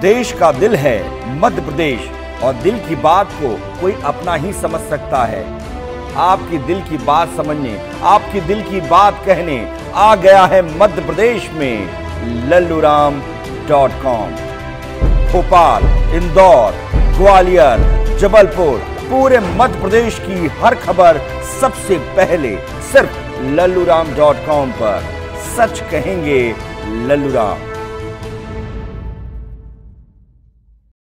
देश का दिल है मध्य प्रदेश, और दिल की बात को कोई अपना ही समझ सकता है। आपकी दिल की बात समझने, आपकी दिल की बात कहने आ गया है मध्य प्रदेश में लल्लू राम डॉट कॉम। भोपाल, इंदौर, ग्वालियर, जबलपुर, पूरे मध्य प्रदेश की हर खबर सबसे पहले सिर्फ़ लल्लू राम डॉट कॉम पर। सच कहेंगे लल्लू राम